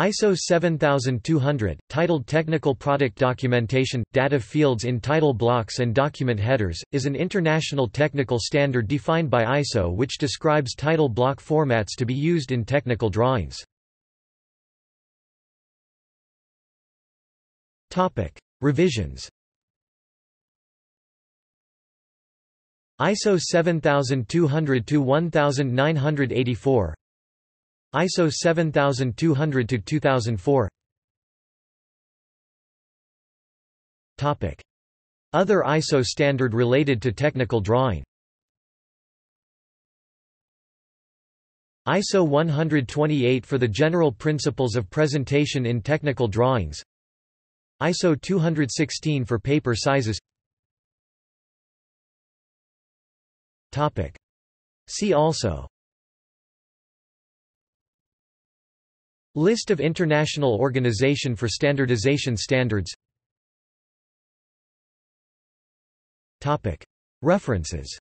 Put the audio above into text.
ISO 7200, titled Technical Product Documentation, Data Fields in Title Blocks and Document Headers, is an international technical standard defined by ISO which describes title block formats to be used in technical drawings. Revisions ISO 7200-1984 ISO 7200 to 2004. Topic: Other ISO standard related to technical drawing. ISO 128 for the general principles of presentation in technical drawings. ISO 216 for paper sizes. Topic: See also List of International Organization for Standardization Standards. References